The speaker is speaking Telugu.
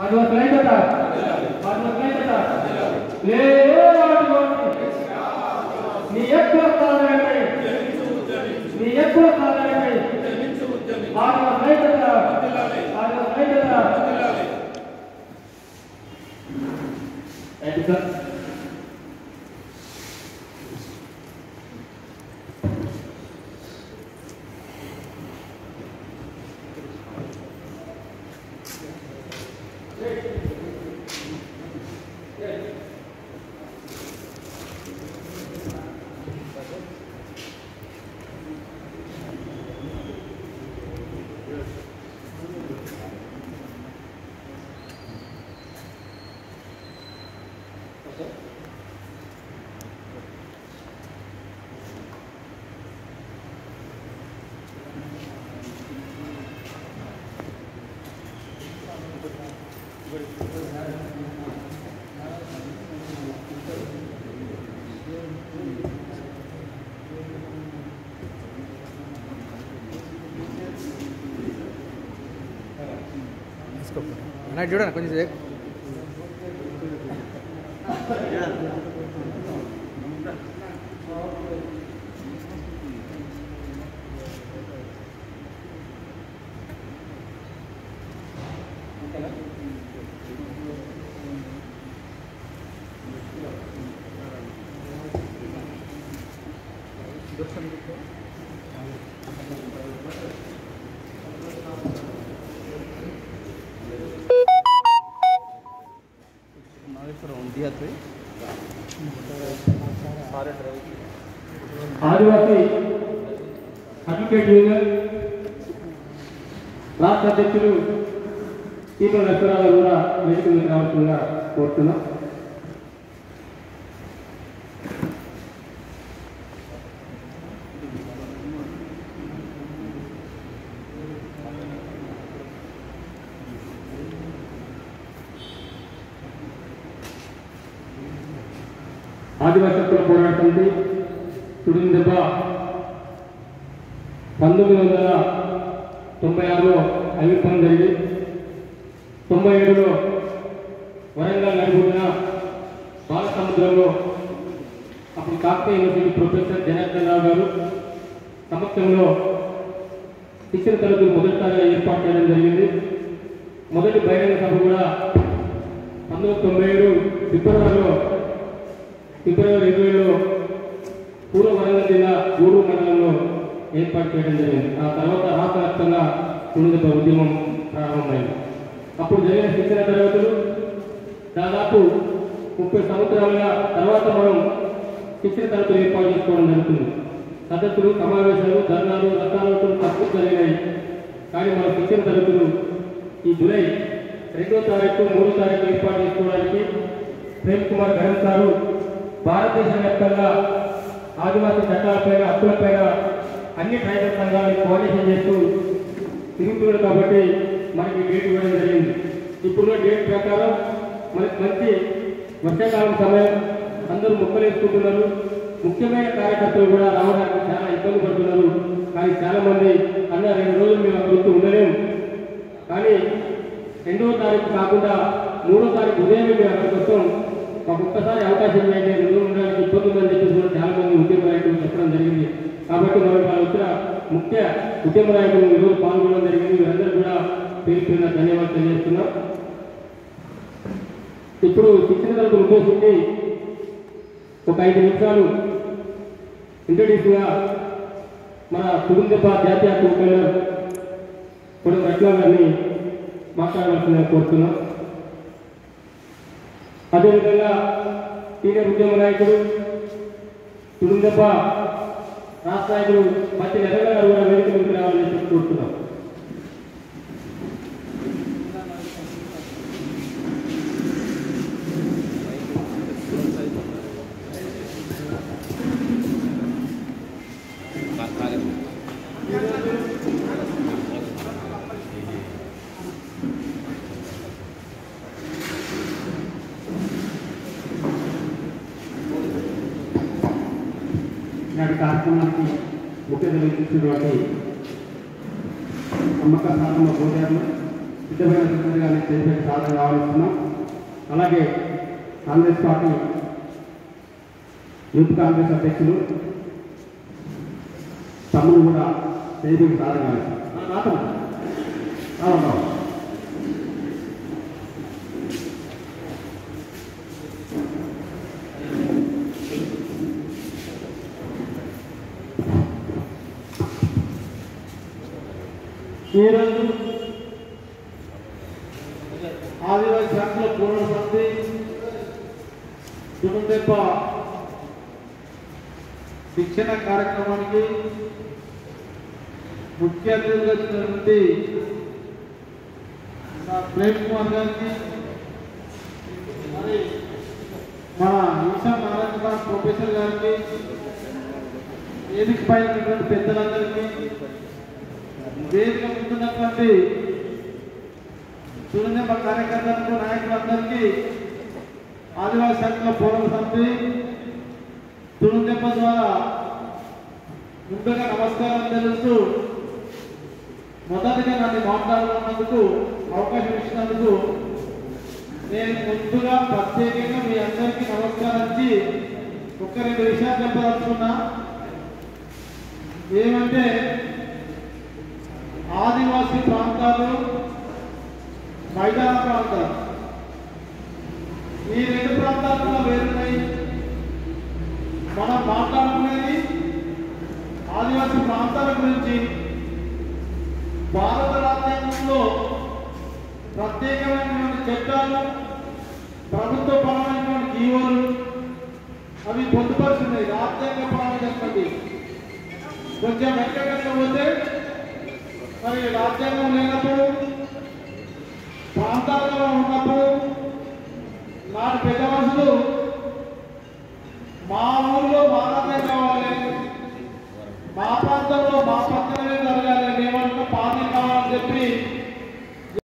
ఆదివాసుల ఐక్యత ఆదివాసుల ఐక్యత లే ఆదివాసి నీ ఎక్కువ సాధనకై నీ ఎక్కువ సాధనకై ఆదివాసుల ఐక్యత ఆదివాసుల ఐక్యత సార్ అన్న చూడండి కొంచెం సేపు. ఆదివాసీ అడ్వకేట్ యూనియన్ రాష్ట్ర అధ్యక్షులు ఈపల నరసరావు కూడా మెడికల్ మీద రావాల్సిందిగా కోరుతున్నాం. ఆదివాసీ హక్కుల పోరాట సమితి దెబ్బ పంతొమ్మిది వందల తొంభై ఆరులో అవిర్భం జరిగి తొంభై ఏడులో వరంగల్ నడిపోయిన బాలసముద్రంలో అప్పుడు కాకతీయ యూనివర్సిటీ ప్రొఫెసర్ జనార్దన్ రావు గారు సమక్షంలో శిక్షణ తరగతులు మొదటిసారిగా ఏర్పాటు చేయడం జరిగింది. మొదటి బహిరంగ సభ కూడా పంతొమ్మిది తొంభై ఏడు ఫిబ్రవరిలో ఫిబ్రవరి ఇరవైలో పూర్వ వరంగల్ జిల్లా గూడూరు మండలంలో ఏర్పాటు చేయడం జరిగింది. ఆ తర్వాత రాష్ట్ర వ్యాప్తంగా తుణిదెబ్బ ఉద్యమం ప్రారంభమైంది. అప్పుడు జరిగిన శిక్షణ తరగతులు దాదాపు ముప్పై సంవత్సరాలుగా తర్వాత మనం శిక్షణ తరగతులు ఏర్పాటు చేసుకోవడం జరుగుతుంది. సదస్సులు సమావేశాలు ధర్నాలు రసాలోచనలు తక్కువ జరిగినాయి. కానీ మన శిక్షణ తరగతులు ఈ జూలై రెండో తారీఖు మూడో తారీఖు ఏర్పాటు చేసుకోవడానికి ప్రేమ్ కుమార్ గరం సారు భారతదేశ వ్యాప్తంగా ఆదివాసీ చట్టాలపైన హక్కులపైన అన్ని ట్రైబల్ సంఘాలను కోఆర్డినేషన్ చేస్తూ తిరుగుతున్నారు కాబట్టి మనకి డేట్ ఇవ్వడం జరిగింది. ఇప్పుడున్న డేట్ ప్రకారం మనకి మంచి వర్షాకాలం సమయం అందరూ మొక్కలేసుకుంటున్నారు. ముఖ్యమైన కార్యకర్తలు కూడా రావడానికి చాలా ఇబ్బంది పడుతున్నారు. కానీ చాలామంది అన్న రెండు రోజులు మేము అభివృద్ధి ఉండలేము కానీ రెండవ తారీఖు కాకుండా మూడో తారీఖు ఉదయం మేము అక్కడికి వస్తాం. మాకు ఒక్కసారి అవకాశం ఇవ్వండి రెండు ఉండడానికి ఇబ్బంది ఉందని చెప్పేసి కూడా చాలా మంది ఉద్యమ నాయకులు చెప్పడం జరిగింది. కాబట్టి మనం వాళ్ళు వచ్చిన ముఖ్య ఉద్యమ నాయకులు ఈరోజు పాల్గొనడం జరిగింది. వీరందరూ కూడా పేరు పేరున ధన్యవాదాలు తెలియజేస్తున్నాం. ఇప్పుడు శిక్షణ తరగతి ఉద్దేశించి ఒక ఐదు నిమిషాలు ఇంట్రడ్యూస్గా మన కుటుంబ జాతీయ కుటుంబం పొడి రత్న గారిని మాట్లాడవలసిందిగా కోరుతున్నాం. అదేవిధంగా సీనియర్ ఉద్యమ నాయకుడు తుడుందప్ప రాష్ట్ర నాయకుడు మధ్య నెలల గారు కూడా వేదిక మీద రావాలని చెప్పి కోరుతున్నాం కార్యక్రమానికి ముఖ్య నిర్వహించినటువంటి అమ్మక సాధన భోజనాలు సిద్ధమైన గారిని చేసే సాధన సార్ అలాగే కాంగ్రెస్ పార్టీ యూత్ కాంగ్రెస్ అధ్యక్షులు తమ్ముడు కూడా వేదిక సాధన రావాలి ఈరోజు ఆదివాసీ శాఖలో పూర్ణ సంతి దునుదెబ్బ శిక్షణ కార్యక్రమానికి ముఖ్య అతిథిగా వచ్చినటువంటి నా ప్రేమ్ కుమార్ గారికి మరి మన ఈశా నారాయణ రావు ప్రొఫెసర్ గారికి వేదిక పైన పెద్దలందరికీ వేదిక ముందున్నటువంటి దుర్దెబ్బ కార్యకర్తలకు నాయకులందరికీ ఆదివాసీ శాఖలో పూర్వ సమితి దుర్దెబ్బ ద్వారా ముందుగా నమస్కారం తెలుస్తూ మొదటిగా నన్ను మాట్లాడుతున్నందుకు అవకాశం ఇచ్చినందుకు నేను ముందుగా ప్రత్యేకంగా మీ అందరికీ నమస్కరించి ఒక్క రెండు విషయాలు చెప్పదలుచుకున్నా. ఏమంటే ఆదివాసీ ప్రాంతాలు మైదాన ప్రాంతాలు. ఈ రెండు ప్రాంతాలు కూడా వేరున్నాయి. మనం మాట్లాడుకునేది ఆదివాసీ ప్రాంతాల గురించి. భారత రాజ్యాంగంలో ప్రత్యేకమైనటువంటి చట్టాలు ప్రభుత్వ పరమైనటువంటి జీవోలు అవి పొందుపరుచున్నాయి రాజ్యాంగ పరమైన చెప్పండి. కొంచెం వెనకకుండా పోతే మరి రాజ్యాంగం లేనప్పుడు ప్రాంతాల్లో ఉన్నప్పుడు